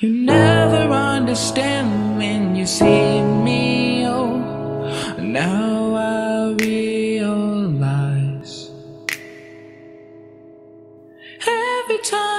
You never understand when you see me, oh. Now I realize. Every time